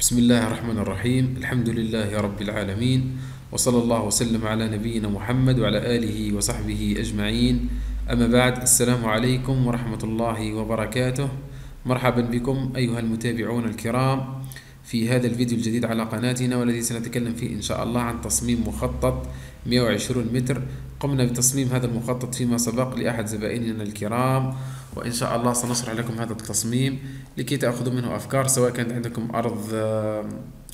بسم الله الرحمن الرحيم الحمد لله رب العالمين وصلى الله وسلم على نبينا محمد وعلى آله وصحبه أجمعين أما بعد السلام عليكم ورحمة الله وبركاته مرحبا بكم أيها المتابعون الكرام في هذا الفيديو الجديد على قناتنا والذي سنتكلم فيه إن شاء الله عن تصميم مخطط 120 متر قمنا بتصميم هذا المخطط فيما سبق لأحد زبائننا الكرام وإن شاء الله سنشرح لكم هذا التصميم لكي تأخذوا منه أفكار سواء كانت عندكم أرض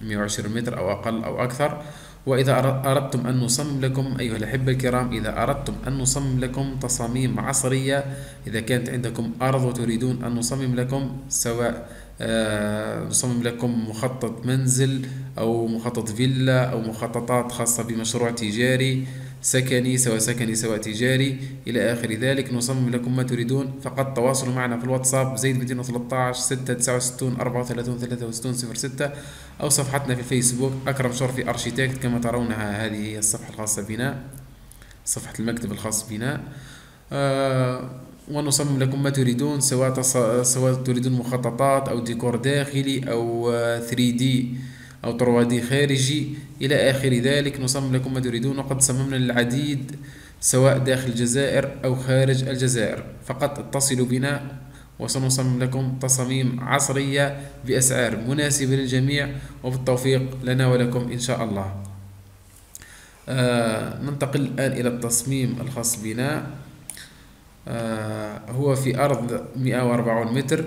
120 متر أو أقل أو أكثر. وإذا أردتم أن نصمم لكم أيها الأحبة الكرام إذا أردتم أن نصمم لكم تصاميم عصرية إذا كانت عندكم أرض وتريدون أن نصمم لكم سواء آه، نصمم لكم مخطط منزل أو مخطط فيلا أو مخططات خاصة بمشروع تجاري سكني سواء سكني سواء تجاري إلى آخر ذلك. نصمم لكم ما تريدون. فقط تواصلوا معنا في الواتساب زيد 213 669 34 63 06 أو صفحتنا في الفيسبوك أكرم شرفي أرشيتكت كما ترونها هذه هي الصفحة الخاصة بنا صفحة المكتب الخاص بنا. آه ونصمم لكم ما تريدون سواء تص... سواء تريدون مخططات أو ديكور داخلي أو 3D أو 3D خارجي. إلى آخر ذلك نصمم لكم ما تريدون وقد صممنا العديد سواء داخل الجزائر أو خارج الجزائر. فقط اتصلوا بنا وسنصمم لكم تصاميم عصرية بأسعار مناسبة للجميع وبالتوفيق لنا ولكم إن شاء الله. آه ننتقل الآن إلى التصميم الخاص بنا. آه هو في أرض 140 متر.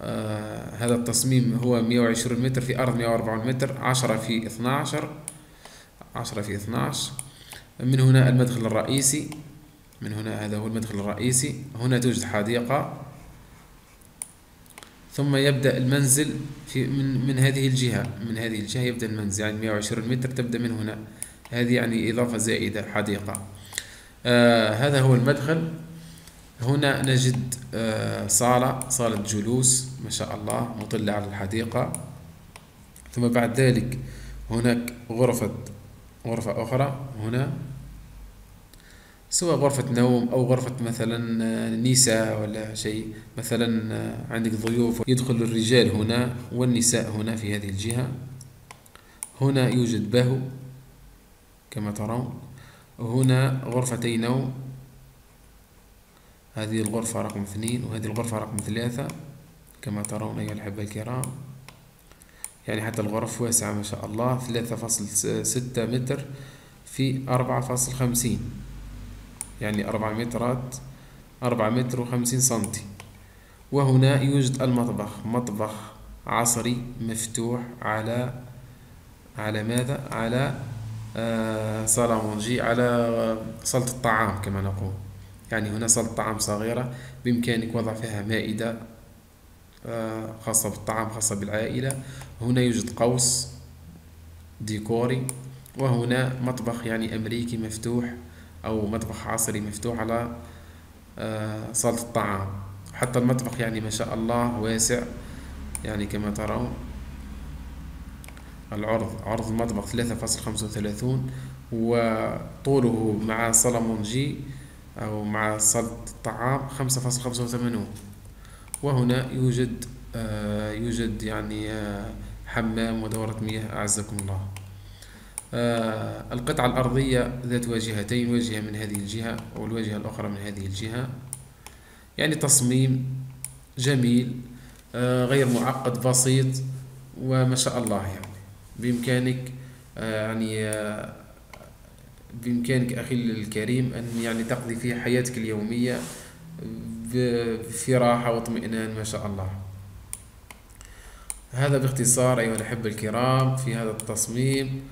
آه هذا التصميم هو 120 متر في أرض 140 متر 10 في 12 10 في 12 من هنا المدخل الرئيسي من هنا هذا هو المدخل الرئيسي. هنا توجد حديقة. ثم يبدأ المنزل في من من هذه الجهة من هذه الجهة يبدأ المنزل يعني 120 متر تبدأ من هنا. هذه يعني إضافة زائدة حديقة. آه هذا هو المدخل. هنا نجد آه صالة صالة جلوس ما شاء الله مطلة على الحديقة. ثم بعد ذلك هناك غرفة غرفة أخرى هنا سواء غرفة نوم أو غرفة مثلا آه، نساء ولا شيء. مثلا آه، عندك ضيوف يدخل الرجال هنا والنساء هنا في هذه الجهة. هنا يوجد بهو كما ترون. هنا غرفتي نوم. هذه الغرفة رقم اثنين وهذه الغرفة رقم ثلاثة كما ترون أيها الأحبة الكرام. يعني حتى الغرف واسعة ما شاء الله ثلاثة فاصل ستة متر في أربعة فاصل خمسين. يعني أربعة مترات أربعة متر وخمسين سنتي. وهنا يوجد المطبخ مطبخ عصري مفتوح على على ماذا؟ على آه صالة على صالة الطعام كما نقول. يعني هنا صالة طعام صغيرة بإمكانك وضع فيها مائدة آه خاصة بالطعام خاصة بالعائلة. هنا يوجد قوس ديكوري وهنا مطبخ يعني أمريكي مفتوح أو مطبخ عصري مفتوح على صالة الطعام. حتى المطبخ يعني ما شاء الله واسع يعني كما ترون. العرض عرض المطبخ ثلاثة فاصل خمسة وثلاثون وطوله مع صالة أو مع صالة الطعام خمسة فاصل خمسة وثمانون. وهنا يوجد آه، يوجد يعني آه، حمام ودورة مياه أعزكم الله. آه القطعة الأرضية ذات واجهتين واجهة من هذه الجهة والواجهة الأخرى من هذه الجهة. يعني تصميم جميل آه غير معقد بسيط وما شاء الله يعني. بإمكانك آه يعني آه بإمكانك أخي الكريم أن يعني تقضي فيه حياتك اليومية في راحة واطمئنان ما شاء الله. هذا باختصار أيها الأحبة الكرام في هذا التصميم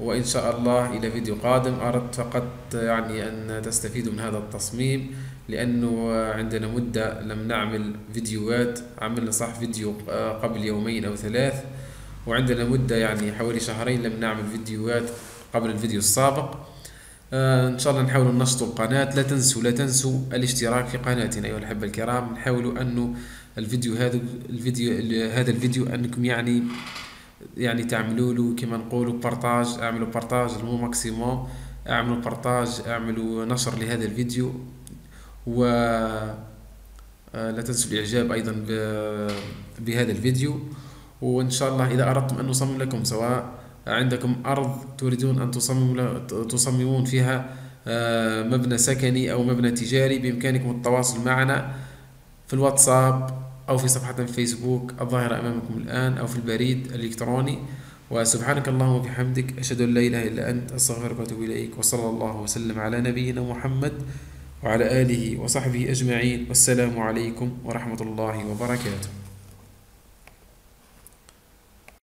وإن شاء الله إلى فيديو قادم. أردت فقط يعني أن تستفيدوا من هذا التصميم لأنه عندنا مدة لم نعمل فيديوهات. عملنا صح فيديو قبل يومين أو ثلاث وعندنا مدة يعني حوالي شهرين لم نعمل فيديوهات قبل الفيديو السابق. آه، إن شاء الله نحاول ننشط القناة. لا تنسوا لا تنسوا الاشتراك في قناتنا أيها الأحبة الكرام. نحاولوا انه الفيديو هذا الفيديو هذا الفيديو أنكم يعني يعني تعملوا له كما نقولوا partage أعملوا partage ال maximum. أعملوا partage أعملوا نشر لهذا الفيديو. و آه، لا تنسوا الإعجاب أيضا بهذا الفيديو. وإن شاء الله إذا أردتم أن نصمم لكم سواء عندكم أرض تريدون أن تصممون فيها آه، مبنى سكني أو مبنى تجاري بإمكانكم التواصل معنا في الواتساب أو في صفحة الفيسبوك الظاهرة أمامكم الآن أو في البريد الإلكتروني. وسبحانك اللهم وبحمدك أشهد أن لا إله إلا أنت أستغفرك وأتوب إليك وصلى الله وسلم على نبينا محمد وعلى آله وصحبه أجمعين. والسلام عليكم ورحمة الله وبركاته.